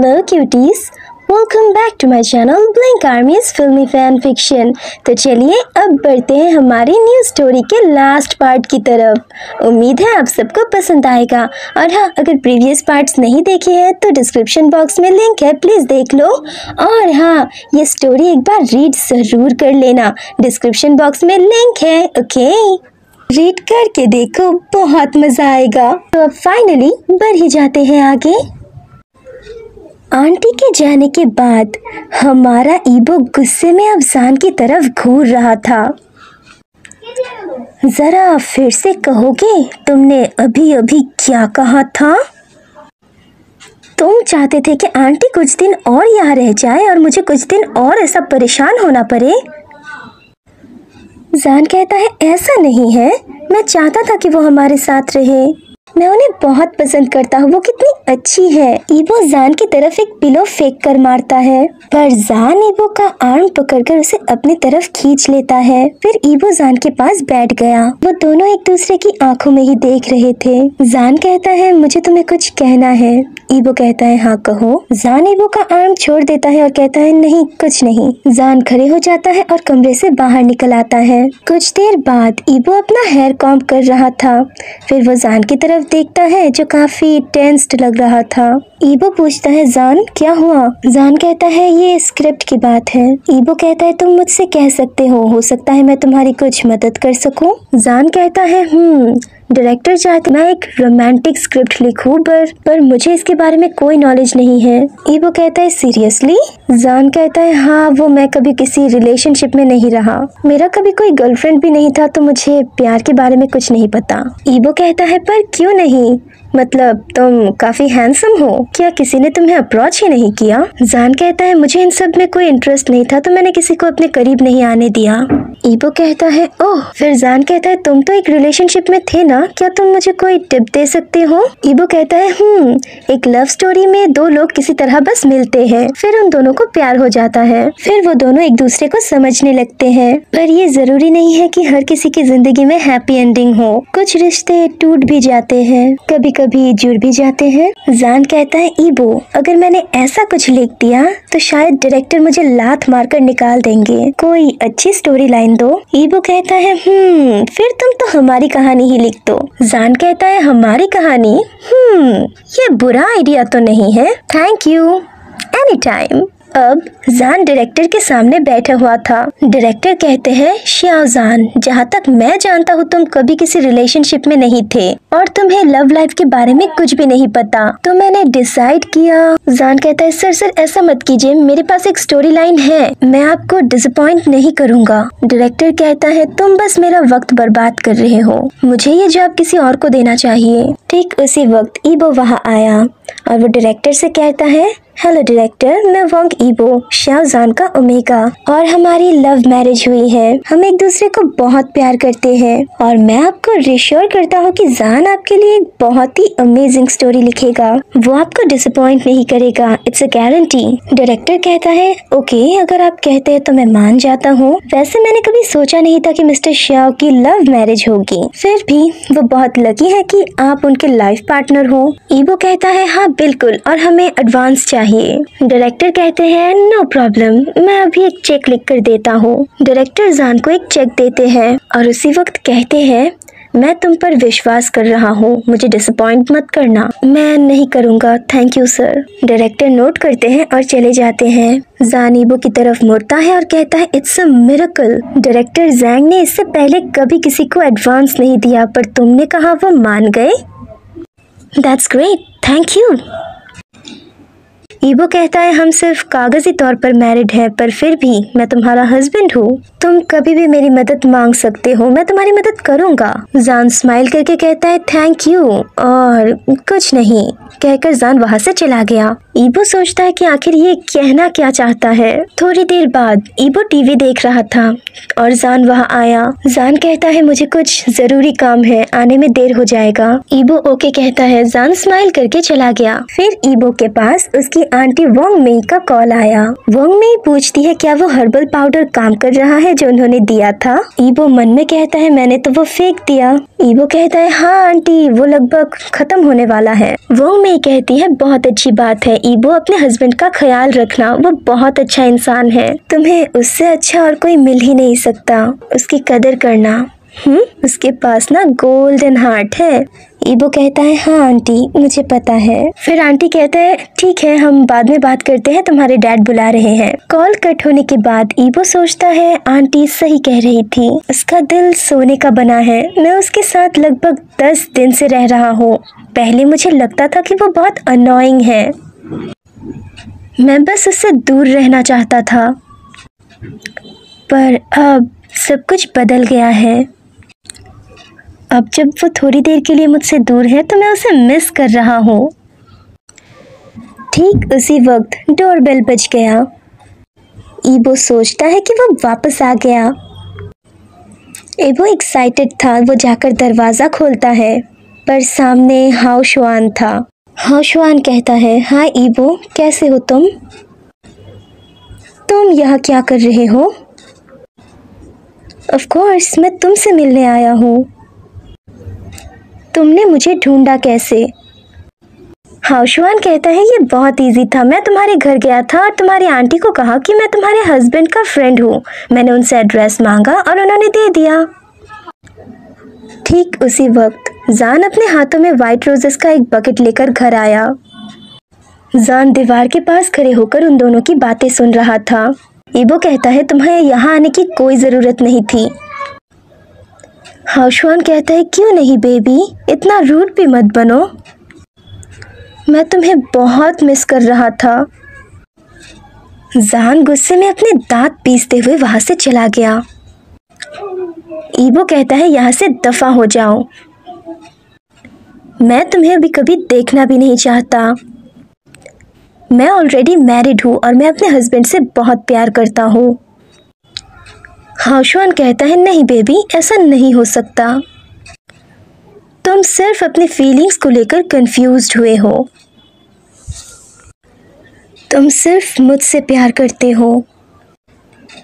Hello cuties, welcome back to my channel Blink Army's Filmy Fan Fiction. तो चलिए अब बढ़ते हैं हमारी न्यू स्टोरी के लास्ट पार्ट की तरफ़। उम्मीद है आप सबको पसंद आएगा। और हाँ अगर प्रीवियस पार्ट्स नहीं देखे हैं तो डिस्क्रिप्शन बॉक्स में लिंक है प्लीज़ देख लो। और हाँ ये स्टोरी एक बार रीड ज़रूर कर लेना। डिस्क्रिप्शन बॉक्स में लिंक है ओके रीड करके देखो बहुत मज़ा आएगा। तो अब फाइनली बढ़ ही जाते हैं आगे। आंटी के जाने के बाद हमारा ईबो गुस्से में अफसान की तरफ़ घूर रहा था। जरा फिर से कहोगे तुमने अभी अभी क्या कहा था? तुम चाहते थे कि आंटी कुछ दिन और यहाँ रह जाए और मुझे कुछ दिन और ऐसा परेशान होना पड़े? जान कहता है, ऐसा नहीं है। मैं चाहता था कि वो हमारे साथ रहे। मैं उन्हें बहुत पसंद करता हूँ। वो कितनी अच्छी है। ईबो जान की तरफ़ एक पिलो फेंक कर मारता है। पर जान ईबो का आर्म पकड़कर उसे अपनी तरफ़ खींच लेता है। फिर ईबो जान के पास बैठ गया। वो दोनों एक दूसरे की आँखों में ही देख रहे थे। जान कहता है, मुझे तुम्हें कुछ कहना है। ईबो कहता है हाँ कहो। जान ईबो का आर्म छोड़ देता है और कहता है, नहीं, कुछ नहीं। जान खड़े हो जाता है और कमरे से बाहर निकल आता है। कुछ देर बाद ईबो अपना हेयर कॉम्प कर रहा था। फिर वो जान की तरफ़ देखता है जो काफ़ी टेंस्ड लग रहा था। ईबो पूछता है, जान, क्या हुआ? जान कहता है, ये स्क्रिप्ट की बात है। ईबो कहता है, तुम मुझसे कह सकते हो हो सकता है मैं तुम्हारी कुछ मदद कर सकूँ? जान कहता है हम्म। डायरेक्टर चाहते मैं एक रोमांटिक स्क्रिप्ट लिखूं, पर पर मुझे इसके बारे में कोई नॉलेज नहीं है। ईबो कहता है सीरियसली जान कहता है हाँ वो मैं कभी किसी रिलेशनशिप में नहीं रहा। मेरा कभी कोई गर्लफ्रेंड भी नहीं था तो मुझे प्यार के बारे में कुछ नहीं पता। ईबो कहता है, पर क्यों नहीं? मतलब तुम काफ़ी हैंडसम हो। क्या किसी ने तुम्हें अप्रोच ही नहीं किया? जान कहता है, मुझे इन सब में कोई इंटरेस्ट नहीं था तो मैंने किसी को अपने करीब नहीं आने दिया। ईबो कहता है, ओह, फिर जान कहता है, तुम तो एक रिलेशनशिप में थे ना? क्या तुम मुझे कोई टिप दे सकते हो? ईबो कहता है हम्म एक लव स्टोरी में दो लोग किसी तरह बस मिलते हैं, फिर उन दोनों को प्यार हो जाता है, फिर वो दोनों एक दूसरे को समझने लगते हैं। पर ये ज़रूरी नहीं है कि हर किसी की ज़िंदगी में हैप्पी एंडिंग हो। कुछ रिश्ते टूट भी जाते हैं कभी कभी जुड़ भी जाते हैं। जान कहता है, ईबो, अगर मैंने ऐसा कुछ लिख दिया तो शायद डायरेक्टर मुझे लात मारकर निकाल देंगे। कोई अच्छी स्टोरी लाइन दो। ईबो कहता है हम्म फिर तुम तो हमारी कहानी ही लिख दो। जान कहता है, हमारी कहानी? हम्म ये बुरा आइडिया तो नहीं है। थैंक यू एनी टाइम अब जान डायरेक्टर के सामने बैठा हुआ था। डायरेक्टर कहते हैं शाहजान जहाँ तक मैं जानता हूँ, तुम कभी किसी रिलेशनशिप में नहीं थे। और तुम्हें लव लाइफ के बारे में कुछ भी नहीं पता। तो मैंने डिसाइड किया। जान कहता है, सर सर, ऐसा मत कीजिए, मेरे पास एक स्टोरी लाइन है। मैं आपको डिसअपॉइंट नहीं करूँगा। डायरेक्टर कहता है, तुम बस मेरा वक्त बर्बाद कर रहे हो। मुझे ये जॉब किसी और को देना चाहिए। ठीक उसी वक्त ईबो वहाँ आया। और वो डायरेक्टर से कहता है हेलो डायरेक्टर मैं वोंग ईबो शाहजान का ओमेगा और हमारी लव मैरिज हुई है। हम एक दूसरे को बहुत प्यार करते हैं। और मैं आपको रिश्योर करता हूँ कि जान आपके लिए एक बहुत ही अमेजिंग स्टोरी लिखेगा। वो आपको डिसअपॉइंट नहीं करेगा। इट्स अ गारंटी डायरेक्टर कहता है ओके अगर आप कहते हैं तो मैं मान जाता हूँ। वैसे मैंने कभी सोचा नहीं था कि मिस्टर श्याव की लव मैरिज होगी। फिर भी वो बहुत लकी है कि आप उनके लाइफ पार्टनर हो। ईबो कहता है हाँ बिल्कुल। और हमें एडवांस चाहिए। डायरेक्टर कहते हैं नो प्रॉब्लम मैं अभी एक चेक लिख कर देता हूँ। डायरेक्टर जान को एक चेक देते हैं और उसी वक्त कहते हैं, मैं तुम पर विश्वास कर रहा हूँ, मुझे डिसअपॉइंट मत करना। मैं नहीं करूँगा। Thank you sir director note करते हैं और चले जाते हैं। जानीबो की तरफ़ मुड़ता है और कहता है it's a miracle director Jang ने इससे पहले कभी किसी को एडवांस नहीं दिया, पर तुमने कहा वो मान गए? दैट्स ग्रेट थैंक यू ईबो कहता है, हम सिर्फ़ कागज़ी तौर पर मैरिड हैं, पर फिर भी मैं तुम्हारा हस्बैंड हूँ। तुम कभी भी मेरी मदद मांग सकते हो। मैं तुम्हारी मदद करूँगा। जान स्माइल करके कहता है थैंक यू और कुछ नहीं। कहकर जान वहाँ से चला गया। ईबो सोचता है कि आखिर ये कहना क्या चाहता है। थोड़ी देर बाद ईबो टीवी देख रहा था और जान वहाँ आया। जान कहता है, मुझे कुछ ज़रूरी काम है। आने में देर हो जाएगा। ईबो ओके कहता है। जान स्माइल करके चला गया। फिर ईबो के पास उसकी आंटी वोंग मेई का कॉल आया। वोंग मेई पूछती है, क्या वो हर्बल पाउडर काम कर रहा है? जो उन्होंने दिया था। ईबो मन में कहता है, मैंने तो वो फेंक दिया। ईबो कहता है हाँ आंटी, वो लगभग खत्म होने वाला है। वो मई कहती है, बहुत अच्छी बात है, ईबो, अपने हस्बैंड का ख्याल रखना, वो बहुत अच्छा इंसान है। तुम्हें उससे अच्छा और कोई मिल ही नहीं सकता, उसकी कदर करना। हम्म? उसके पास ना गोल्डन हार्ट है। ईबो कहता है हाँ आंटी, मुझे पता है। फिर आंटी कहते हैं, ठीक है, हम बाद में बात करते हैं, तुम्हारे डैड बुला रहे हैं। कॉल कट होने के बाद ईबो सोचता है, आंटी सही कह रही थी, उसका दिल सोने का बना है। मैं उसके साथ लगभग दस दिन से रह रहा हूँ। पहले मुझे लगता था कि वो बहुत अनोइंग है। मैं बस उससे दूर रहना चाहता था। पर अब सब कुछ बदल गया है। अब जब वो थोड़ी देर के लिए मुझसे दूर है तो मैं उसे मिस कर रहा हूँ। ठीक उसी वक्त डोरबेल बज गया। ईबो सोचता है कि वो वापस आ गया। एबो एक्साइटेड था, वो जाकर दरवाज़ा खोलता है, पर सामने हाउशवान था। हाउशवान कहता है हाँ ईबो कैसे हो तुम? तुम यहाँ क्या कर रहे हो? ऑफ़ कोर्स मैं तुमसे मिलने आया हूँ। तुमने मुझे ढूंढा कैसे? हाउशवान कहता है, ये बहुत इजी था। मैं तुम्हारे घर गया था और तुम्हारी आंटी को कहा कि मैं तुम्हारे हस्बैंड का फ्रेंड हूँ। मैंने उनसे एड्रेस मांगा और उन्होंने दे दिया। ठीक उसी वक्त, जान अपने हाथों में वाइट रोजेस का एक बकेट लेकर घर आया। जान दीवार के पास खड़े होकर उन दोनों की बातें सुन रहा था। ईबो कहता है, तुम्हें यहाँ आने की कोई ज़रूरत नहीं थी। हाउशवान कहता है, क्यों नहीं, बेबी? इतना रूड भी मत बनो। मैं तुम्हें बहुत मिस कर रहा था। जान गुस्से में अपने दांत पीसते हुए वहाँ से चला गया। ईबो कहता है, यहाँ से दफ़ा हो जाओ। मैं तुम्हें अभी कभी देखना भी नहीं चाहता। मैं ऑलरेडी मैरिड हूँ और मैं अपने हस्बैंड से बहुत प्यार करता हूँ। हाउशवान कहता है, नहीं बेबी, ऐसा नहीं हो सकता। तुम सिर्फ़ अपनी फीलिंग्स को लेकर कंफ्यूज्ड हुए हो। तुम सिर्फ़ मुझसे प्यार करते हो।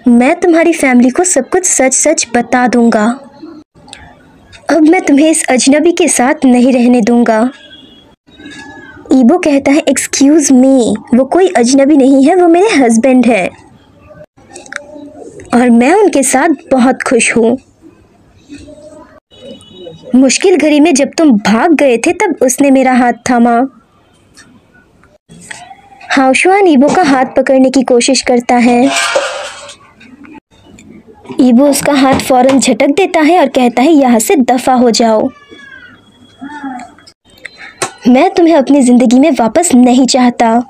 मैं तुम्हारी फैमिली को सब कुछ सच सच बता दूँगा। अब मैं तुम्हें इस अजनबी के साथ नहीं रहने दूँगा। ईबो कहता है एक्सक्यूज मी वो कोई अजनबी नहीं है, वो मेरे हस्बैंड है। और मैं उनके साथ बहुत खुश हूँ। मुश्किल घड़ी में जब तुम भाग गए थे, तब उसने मेरा हाथ थामा। हाउशवान ईबो का हाथ पकड़ने की कोशिश करता है। ईबो उसका हाथ फ़ौरन झटक देता है और कहता है, यहाँ से दफ़ा हो जाओ। मैं तुम्हें अपनी ज़िंदगी में वापस नहीं चाहता।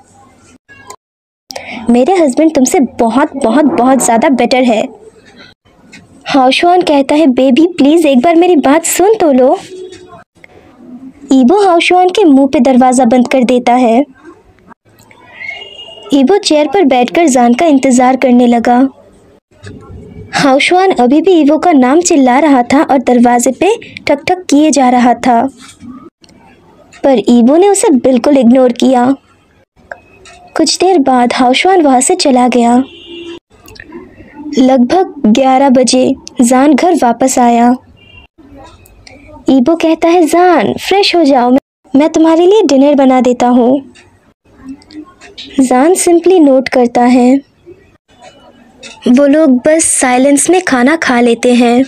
मेरे हस्बैंड तुमसे बहुत बहुत बहुत ज़्यादा बेटर है। हाउशवान कहता है, बेबी प्लीज़ एक बार मेरी बात सुन तो लो। ईबो हाउशवान के मुँह पे दरवाज़ा बंद कर देता है। ईबो चेयर पर बैठकर जान का इंतज़ार करने लगा। हाउशवान अभी भी ईवो का नाम चिल्ला रहा था और दरवाजे पे ठक ठक किए जा रहा था। पर ईबो ने उसे बिल्कुल इग्नोर किया। कुछ देर बाद हाउशवान वहाँ से चला गया। लगभग ग्यारह बजे जान घर वापस आया। ईबो कहता है, जान, फ्रेश हो जाओ मैं तुम्हारे लिए डिनर बना देता हूँ। जान सिंपली नोट करता है। वो लोग बस साइलेंस में खाना खा लेते हैं।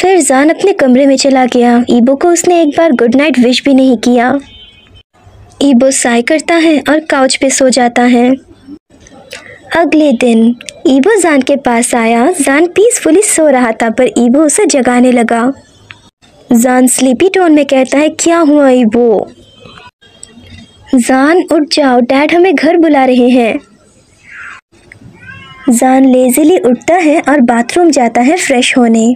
फिर जान अपने कमरे में चला गया। ईबो को उसने एक बार गुड नाइट विश भी नहीं किया। ईबो साय करता है और काउच पे सो जाता है। अगले दिन, ईबो जान के पास आया। जान पीसफुली सो रहा था, पर ईबो उसे जगाने लगा। जान स्लीपी टोन में कहता है, क्या हुआ ईबो? जान, उठ जाओ, डैड हमें घर बुला रहे हैं। जान लेजिली उठता है और बाथरूम जाता है फ्रेश होने।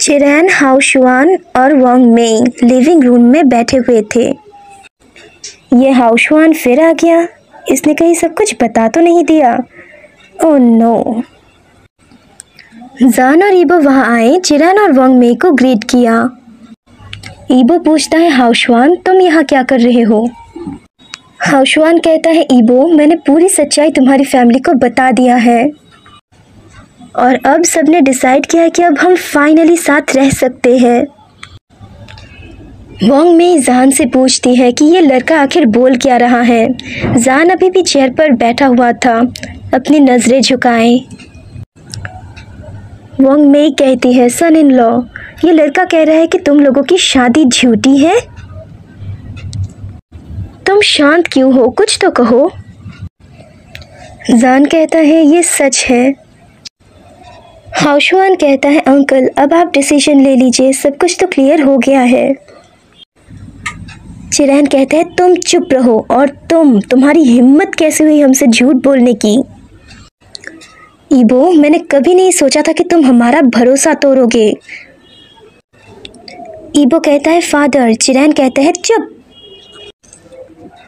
चिरैन हाउशवान और वोंग मेंग लिविंग रूम में बैठे हुए थे। ये हाउशवान फिर आ गया। इसने कहीं सब कुछ बता तो नहीं दिया। Oh no. जान और ईबो वहाँ आए, चिरान और वंग मे को ग्रीट किया। ईबो पूछता है हाउशवान तुम यहाँ क्या कर रहे हो? हाउशवान कहता है, ईबो, मैंने पूरी सच्चाई तुम्हारी फैमिली को बता दिया है। और अब सबने डिसाइड किया है कि अब हम फाइनली साथ रह सकते हैं। वोंग में जान से पूछती है कि ये लड़का आखिर बोल क्या रहा है। जान अभी भी चेयर पर बैठा हुआ था, अपनी नज़रें झुकाए। वोंग में कहती है सन इन लॉ ये लड़का कह रहा है कि तुम लोगों की शादी झूठी है? तुम शांत क्यों हो? कुछ तो कहो। जान कहता है, ये सच है। हाउशवान कहता है, अंकल, अब आप डिसीज़न ले लीजिए, सब कुछ तो क्लियर हो गया है। चिरैन कहते हैं, तुम चुप रहो और तुम, तुम्हारी हिम्मत कैसे हुई हमसे झूठ बोलने की? ईबो, मैंने कभी नहीं सोचा था कि तुम हमारा भरोसा तोड़ोगे। ईबो कहता है, फादर चिरैन कहते हैं, चुप।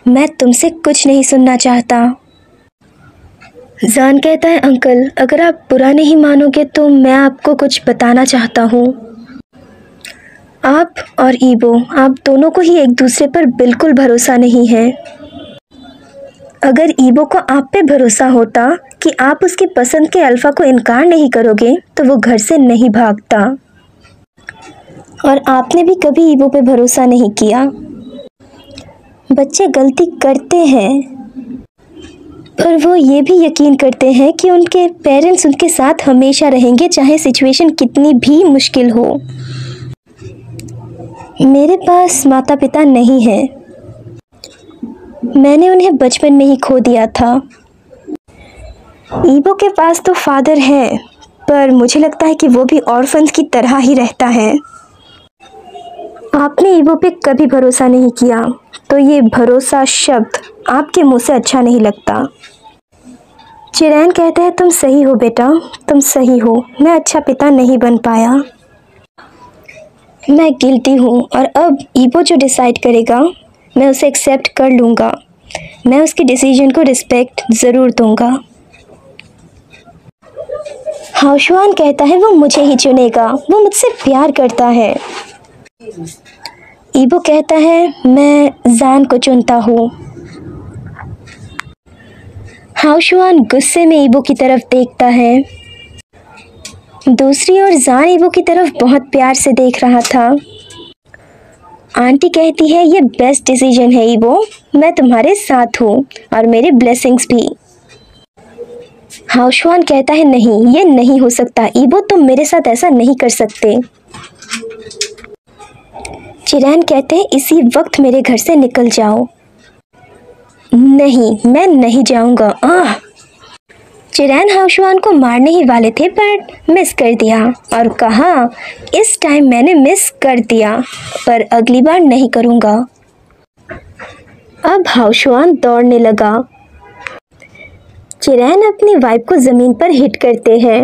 मैं तुमसे कुछ नहीं सुनना चाहता। जान कहता है, अंकल, अगर आप बुरा नहीं मानोगे तो मैं आपको कुछ बताना चाहता हूँ। आप और ईबो, आप दोनों को ही एक दूसरे पर बिल्कुल भरोसा नहीं है। अगर ईबो को आप पे भरोसा होता कि आप उसकी पसंद के अल्फ़ा को इनकार नहीं करोगे तो वो घर से नहीं भागता। और आपने भी कभी ईबो पे भरोसा नहीं किया। बच्चे गलती करते हैं, पर वो ये भी यकीन करते हैं कि उनके पेरेंट्स उनके साथ हमेशा रहेंगे, चाहे सिचुएशन कितनी भी मुश्किल हो। मेरे पास माता पिता नहीं हैं। मैंने उन्हें बचपन में ही खो दिया था। ईबो के पास तो फादर हैं, पर मुझे लगता है कि वो भी ऑर्फन्स की तरह ही रहता है। आपने ईबो पे कभी भरोसा नहीं किया तो ये भरोसा शब्द आपके मुँह से अच्छा नहीं लगता। चिरैन कहते हैं, तुम सही हो बेटा, तुम सही हो, मैं अच्छा पिता नहीं बन पाया। मैं गिल्टी हूँ और अब ईबो जो डिसाइड करेगा, मैं उसे एक्सेप्ट कर लूँगा। मैं उसके डिसीज़न को रिस्पेक्ट ज़रूर दूँगा। हाउशवान कहता है, वो मुझे ही चुनेगा। वो मुझसे प्यार करता है। ईबो कहता है, मैं जान को चुनता हूँ। हाउशवान गुस्से में ईबो की तरफ़ देखता है। दूसरी ओर जान ईबो की तरफ़ बहुत प्यार से देख रहा था। आंटी कहती है, ये बेस्ट डिसीज़न है ईबो। मैं तुम्हारे साथ हूँ और मेरे ब्लेसिंग्स भी। हाउशवान कहता है, नहीं, ये नहीं हो सकता। ईबो, तुम मेरे साथ ऐसा नहीं कर सकते। चिरैन कहते हैं, इसी वक्त मेरे घर से निकल जाओ। नहीं, मैं नहीं जाऊँगा। आह! चिरैन हाउशवान को मारने ही वाले थे पर मिस कर दिया। और कहा, इस टाइम मैंने मिस कर दिया, पर अगली बार नहीं करूँगा। अब हाउशवान दौड़ने लगा। चिरैन अपनी वाइफ को ज़मीन पर हिट करते हैं।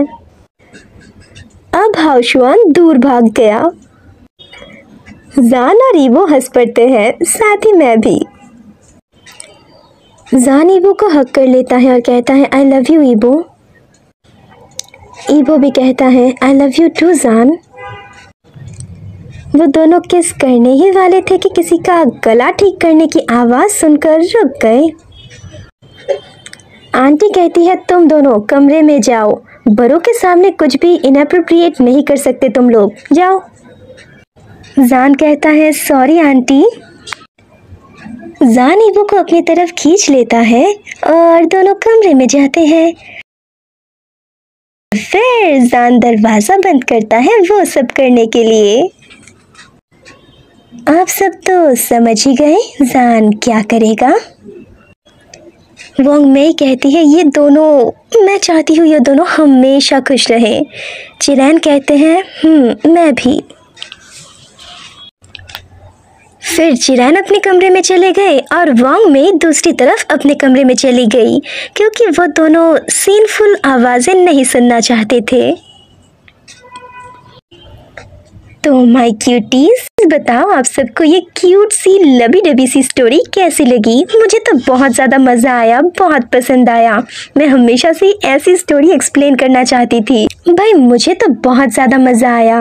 अब हाउसवान दूर भाग गया। जान और ईवो हंस पड़ते हैं, साथ ही मैं भी। जान ईबो को हक कर लेता है और कहता है आई लव यू ईबो ईबो भी कहता है आई लव यू टू जान। वो दोनों किस करने ही वाले थे कि किसी का गला ठीक करने की आवाज़ सुनकर रुक गए। आंटी कहती है, तुम दोनों कमरे में जाओ। बड़ों के सामने कुछ भी इनअप्रोप्रिएट नहीं कर सकते तुम लोग। जाओ। जान कहता है सॉरी आंटी। जान ईबो को अपनी तरफ़ खींच लेता है और दोनों कमरे में जाते हैं। फिर जान दरवाज़ा बंद करता है वो सब करने के लिए। आप सब तो समझ ही गए जान क्या करेगा। वोंग मई कहती है, ये दोनों, मैं चाहती हूँ ये दोनों हमेशा खुश रहे। चिरैन कहते हैं हम्म मैं भी। फिर चिरान अपने कमरे में चले गए और वांग में दूसरी तरफ़ अपने कमरे में चली गई, क्योंकि वो दोनों सीनफुल आवाज़ें नहीं सुनना चाहते थे। तो माय क्यूटीज क्यूटीज बताओ आप सबको ये क्यूट सी लबी डबी सी स्टोरी कैसी लगी? मुझे तो बहुत ज़्यादा मज़ा आया, बहुत पसंद आया। मैं हमेशा से ऐसी स्टोरी एक्सप्लेन करना चाहती थी। भाई, मुझे तो बहुत ज़्यादा मज़ा आया।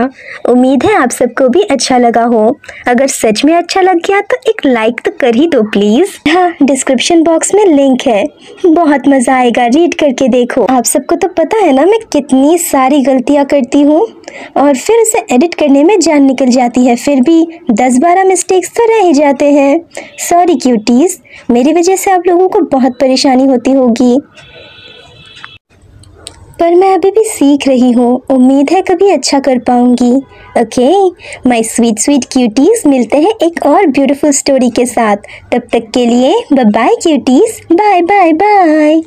उम्मीद है आप सबको भी अच्छा लगा हो। अगर सच में अच्छा लग गया तो एक लाइक तो कर ही दो प्लीज़ हाँ डिस्क्रिप्शन बॉक्स में लिंक है। बहुत मज़ा आएगा रीड करके देखो। आप सबको तो पता है ना, मैं कितनी सारी गलतियाँ करती हूँ। और फिर उसे एडिट करने में जान निकल जाती है, फिर भी दस बारह मिस्टेक्स तो रह ही जाते हैं। सॉरी क्यूटीज मेरी वजह से आप लोगों को बहुत परेशानी होती होगी। पर मैं अभी भी सीख रही हूँ। उम्मीद है कभी अच्छा कर पाऊँगी। Okay my sweet sweet cuties मिलते हैं एक और ब्यूटीफुल स्टोरी के साथ। तब तक के लिए bye cuties bye bye bye